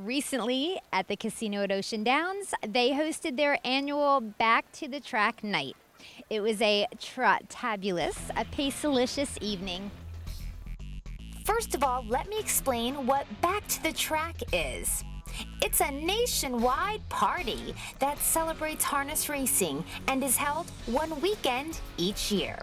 Recently, at the casino at Ocean Downs, they hosted their annual Back to the Track night. It was a trot-tabulous, a pacelicious evening. First of all, let me explain what Back to the Track is. It's a nationwide party that celebrates harness racing and is held one weekend each year.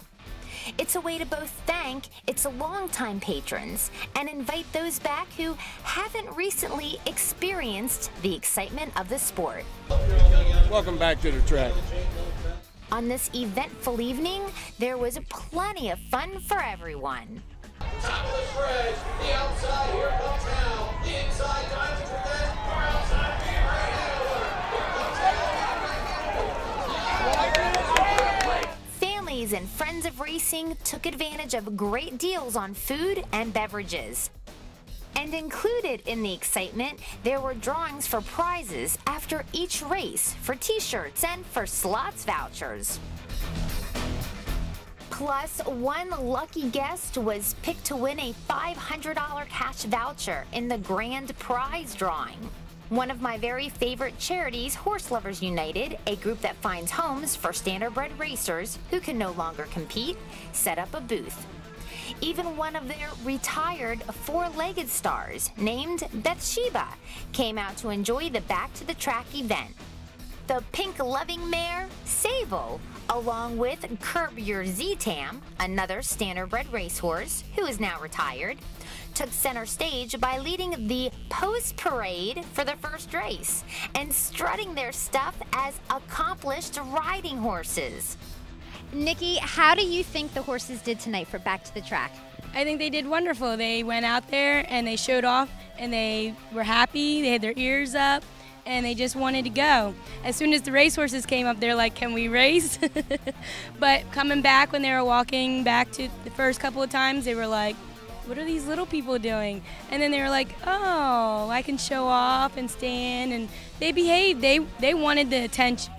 It's a way to both thank its longtime patrons and invite those back who haven't recently experienced the excitement of the sport. Welcome back to the track. On this eventful evening, there was plenty of fun for everyone. Top of the spread, the outside, here comes now. The inside, time to prevent, or outside, being right And friends of racing took advantage of great deals on food and beverages. And included in the excitement, there were drawings for prizes after each race for t shirts and for slots vouchers. Plus, one lucky guest was picked to win a $500 cash voucher in the grand prize drawing. One of my very favorite charities, Horse Lovers United, a group that finds homes for standardbred racers who can no longer compete, set up a booth. Even one of their retired four legged stars, named Bathsheba, came out to enjoy the Back to the Track event. The pink loving mare, Sable, along with Curb Your Z-Tam, another standardbred racehorse who is now retired, took center stage by leading the post parade for the first race and strutting their stuff as accomplished riding horses. Nicky, how do you think the horses did tonight for Back to the Track? I think they did wonderful. They went out there and they showed off and they were happy. They had their ears up and they just wanted to go. As soon as the racehorses came up, they're like, "Can we race?" but coming back when they were walking back to the first couple of times, they were like, "What are these little people doing?" And then they were like, "Oh, I can show off and stand." And they behaved. They they wanted the attention.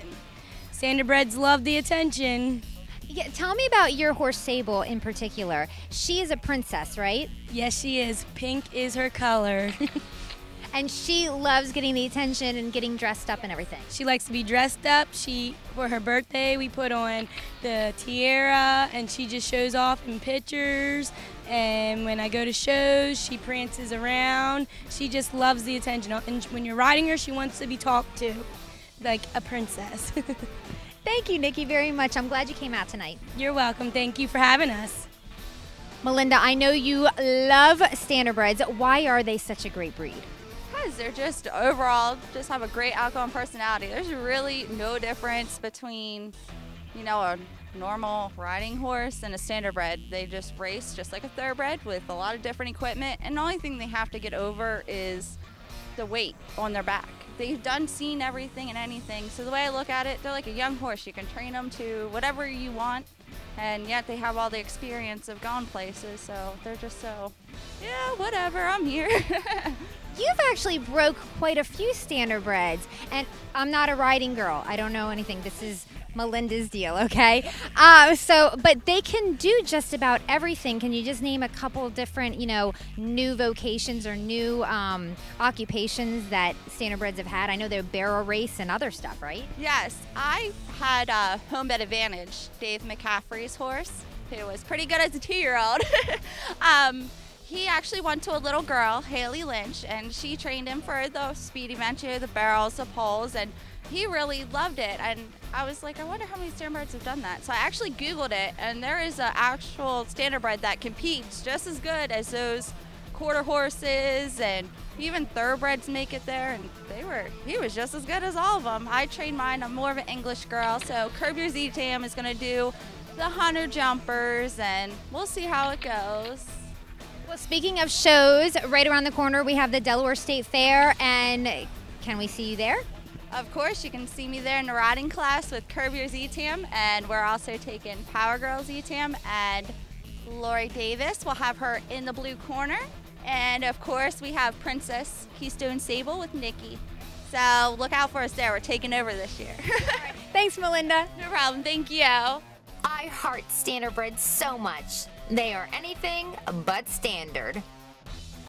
Standardbreds love the attention. Yeah, tell me about your horse Sable in particular. She is a princess, right? Yes, she is. Pink is her color. and she loves getting the attention and getting dressed up and everything. She likes to be dressed up. She for her birthday we put on the tiara and she just shows off in pictures. And when I go to shows, she prances around. She just loves the attention. And when you're riding her, she wants to be talked to like a princess. Thank you, Nicky, very much. I'm glad you came out tonight. You're welcome. Thank you for having us. Melinda, I know you love standardbreds. Why are they such a great breed? Because they're just overall just have a great outgoing personality. There's really no difference between, you know, a normal riding horse and a standardbred. They just race just like a thoroughbred with a lot of different equipment, and the only thing they have to get over is the weight on their back. They've done seen everything and anything. So the way I look at it, they're like a young horse. You can train them to whatever you want, and yet they have all the experience of gone places. So they're just so, yeah, whatever. I'm here. You've actually broke quite a few standardbreds, and I'm not a riding girl. I don't know anything. This is Melinda's deal, okay? Uh, so, but they can do just about everything. Can you just name a couple different, you know, new vocations or new um, occupations that standardbreds have had? I know they're barrel race and other stuff, right? Yes, I had a homebed advantage, Dave McCaffrey's horse, who was pretty good as a two-year-old. um, he actually went to a little girl, Haley Lynch, and she trained him for the speedy venture, the barrels, the poles, and he really loved it. And I was like, I wonder how many standardbreds have done that. So I actually Googled it, and there is an actual standardbred that competes just as good as those quarter horses and even thoroughbreds make it there and they were he was just as good as all of them i trained mine i'm more of an english girl so curb your z-tam is going to do the hunter jumpers and we'll see how it goes well, speaking of shows, right around the corner we have the Delaware State Fair, and can we see you there? Of course, you can see me there in the riding class with Curb Your Z-Tam, and we're also taking Power Girl Z-Tam, and Lori Davis. We'll have her in the blue corner. And of course, we have Princess Keystone Sable with Nicky. So look out for us there. We're taking over this year. Thanks, Melinda. No problem. Thank you. I heart standardbreds so much. They are anything but standard.